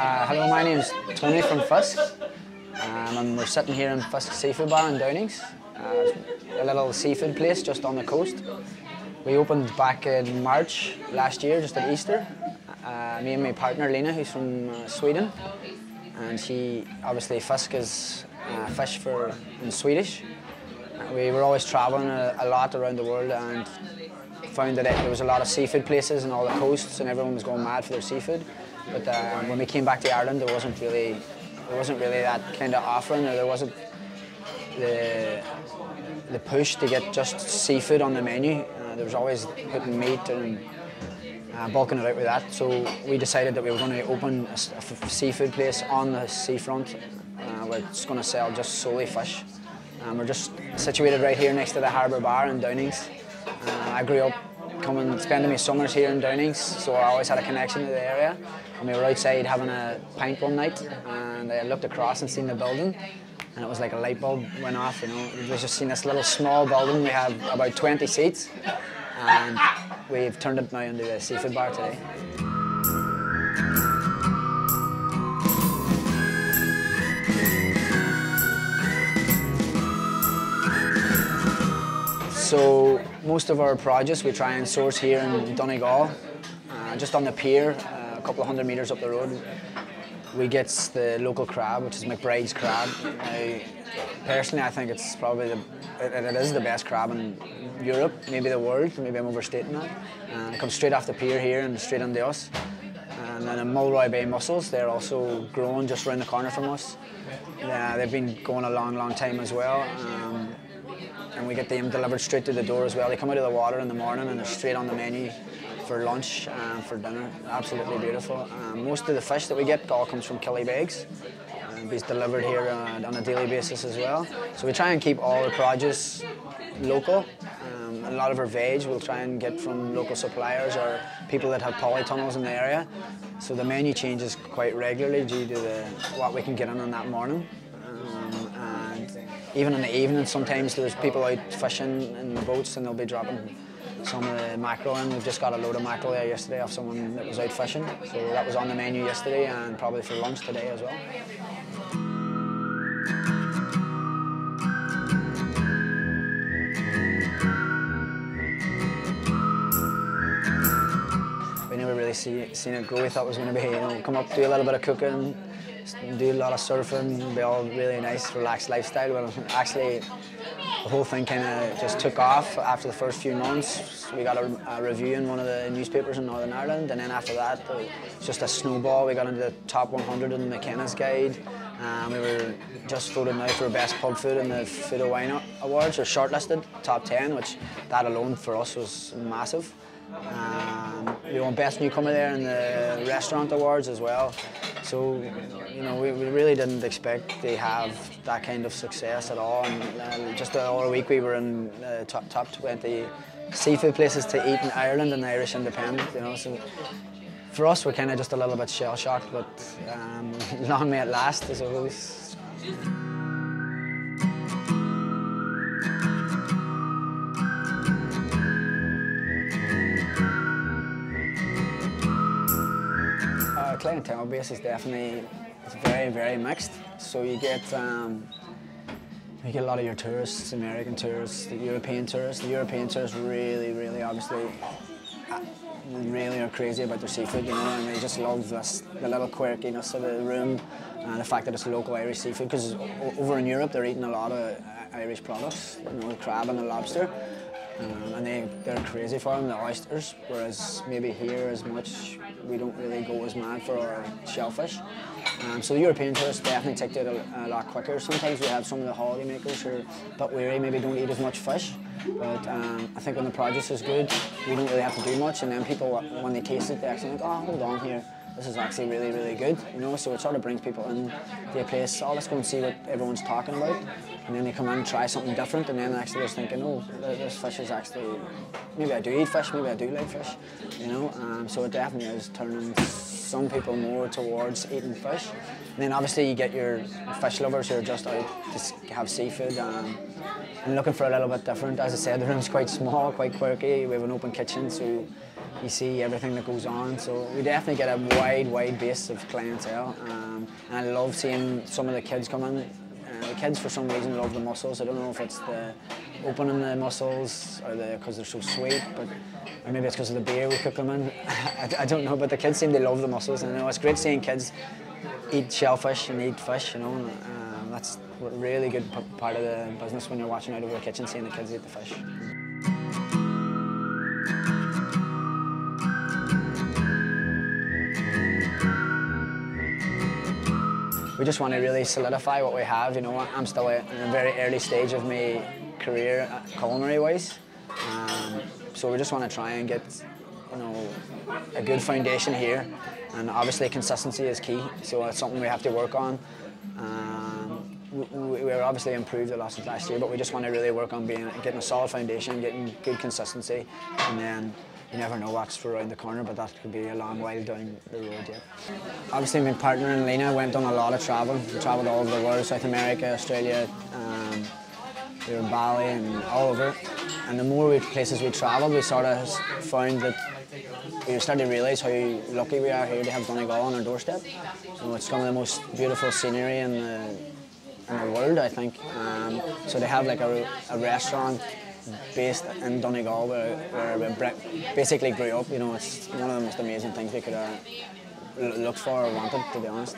Uh, hello, my name is Tony from Fisk, um, and we're sitting here in Fisk Seafood Bar in Downings, uh, a little seafood place just on the coast. We opened back in March last year, just at Easter. Uh, me and my partner Lina, who's from uh, Sweden, and she obviously Fisk is uh, fish for in Swedish. We were always travelling a, a lot around the world and found that it, there was a lot of seafood places and all the coasts, and everyone was going mad for their seafood. But um, when we came back to Ireland, there wasn't really there wasn't really that kind of offering, or there wasn't the the push to get just seafood on the menu. Uh, there was always putting meat and uh, bulking it out with that. So we decided that we were going to open a, seafood place on the seafront uh, where it's going to sell just solely fish. Um, we're just situated right here next to the Harbour Bar in Downings. Uh, I grew up coming, spending my summers here in Downings, so I always had a connection to the area. And we were outside having a pint one night, and I looked across and seen the building, and it was like a light bulb went off. You know, we just seen this little small building. We have about 20 seats, and we've turned it now into a seafood bar today. So most of our produce we try and source here in Donegal, uh, just on the pier, uh, a couple of hundred metres up the road. We get the local crab, which is McBride's crab. I, personally, I think it's probably the, it, it is the best crab in Europe, maybe the world. Maybe I'm overstating that. Uh, it comes straight off the pier here and straight into us. And then the Mulroy Bay mussels, they're also growing just around the corner from us. Yeah, they've been going a long, long time as well. Um, and we get them delivered straight to the door as well. They come out of the water in the morning and they're straight on the menu for lunch and for dinner. Absolutely beautiful. Um, most of the fish that we get all comes from Killybegs. and it's delivered here uh, on a daily basis as well. So we try and keep all the produce local. Um, a lot of our veg we'll try and get from local suppliers or people that have polytunnels in the area. So the menu changes quite regularly due to the, what we can get in on that morning even in the evening, sometimes there's people out fishing in the boats and they'll be dropping some of the mackerel in. We've just got a load of mackerel there yesterday off someone that was out fishing. So that was on the menu yesterday and probably for lunch today as well. We never really see, seen it grow. We thought it was going to be, you know, come up, do a little bit of cooking, do a lot of surfing, be all really nice, relaxed lifestyle. But actually, the whole thing kind of just took off after the first few months. We got a, a, review in one of the newspapers in Northern Ireland, and then after that, it's just a snowball. We got into the top 100 in the McKenna's Guide. Um, we were just voted now for best pub food in the Food of Wine Awards, or shortlisted, top 10, which that alone for us was massive. Um, we won Best Newcomer there in the Restaurant Awards as well. So, you know, we, we really didn't expect to have that kind of success at all. And uh, just the other week we were in uh, top, top 20 seafood places to eat in Ireland and Irish Independent, you know. So for us, we're kind of just a little bit shell-shocked, but um, long may it last, I suppose. Clientele base is definitely it's very, very mixed. So you get um, you get a lot of your tourists, American tourists, the European tourists. The European tourists really, really obviously uh, really are crazy about their seafood, you know, and they just love this, the little quirkiness of the room and the fact that it's local Irish seafood. Because over in Europe, they're eating a lot of Irish products, you know, crab and the lobster. Um, and they, they're crazy for them, the oysters, whereas maybe here as much, we don't really go as mad for our shellfish. Um, so the European tourists definitely take it a, a, lot quicker. Sometimes we have some of the holiday makers who are a bit weary, maybe don't eat as much fish, but um, I think when the produce is good, we don't really have to do much, and then people, when they taste it, they actually think, oh, hold on here, this is actually really, really good, you know, so it sort of brings people in to a place, oh, let's go and see what everyone's talking about, and then they come in and try something different, and then actually they're thinking, oh, this fish is actually, maybe I do eat fish, maybe I do like fish, you know, um, so it definitely is turning some people more towards eating fish. And then obviously you get your fish lovers who are just out to have seafood um, and looking for a little bit different. As I said, the room's quite small, quite quirky, we have an open kitchen, so you see everything that goes on. So we definitely get a wide, wide base of clientele. Um, and I love seeing some of the kids come in. Uh, the kids, for some reason, love the mussels. I don't know if it's the opening the mussels or the because they're so sweet, but or maybe it's because of the beer we cook them in. I, I, don't know, but the kids seem to love the mussels, and you know, it's great seeing kids eat shellfish and eat fish. You know, and, um, that's a really good part of the business when you're watching out of the kitchen, seeing the kids eat the fish. We just want to really solidify what we have. You know, I'm still in a very early stage of my career, culinary wise. Um, so we just want to try and get, you know, a good foundation here. And obviously consistency is key. So it's something we have to work on. Um, we, we were obviously improved a lot since last year, but we just want to really work on being getting a solid foundation, getting good consistency, and then you never know what's around the corner, but that could be a long while down the road yet. Obviously, my partner and Lina went on a lot of travel. We travelled all over the world, South America, Australia, um, we were in Bali and all over. And the more we, places we travelled, we sort of found that we started to realise how lucky we are here to have Donegal on our doorstep. So it's some of the most beautiful scenery in the, in the world, I think. Um, so they have like a, a restaurant based in Donegal where, where we basically grew up. You know, it's one of the most amazing things we could uh, have looked for or wanted, to be honest.